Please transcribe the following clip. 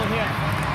Double hit.